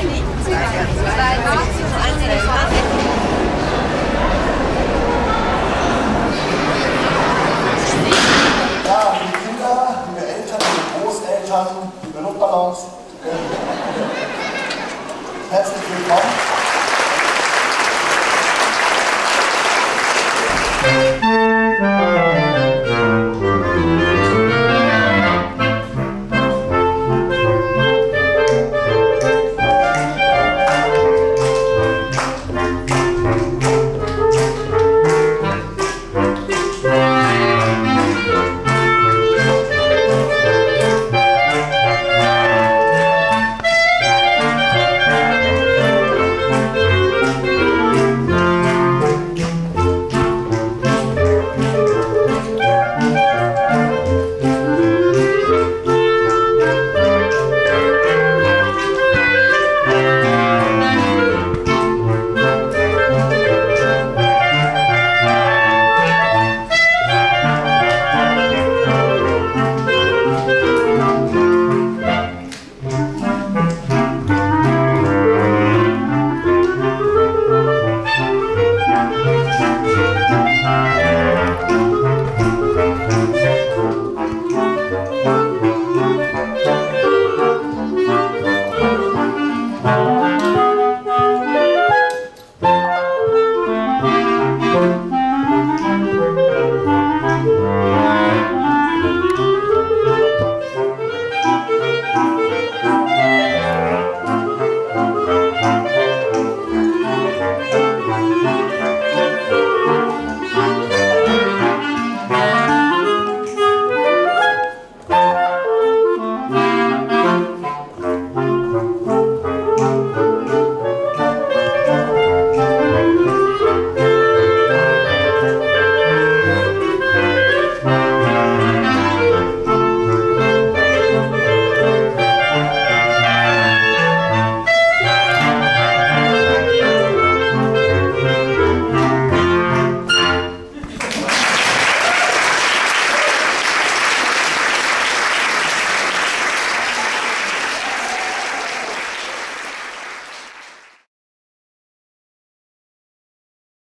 Ja, Kinder, liebe Eltern, liebe Großeltern, liebe Luftballons, herzlich willkommen.